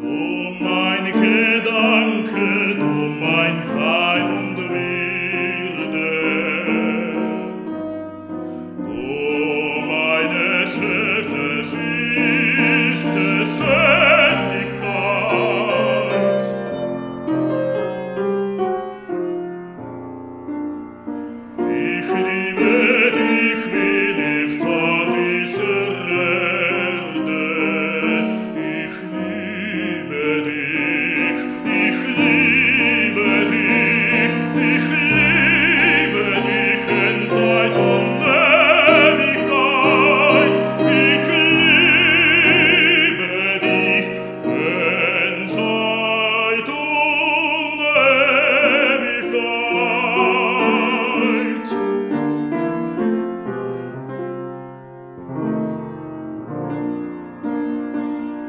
Do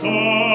song.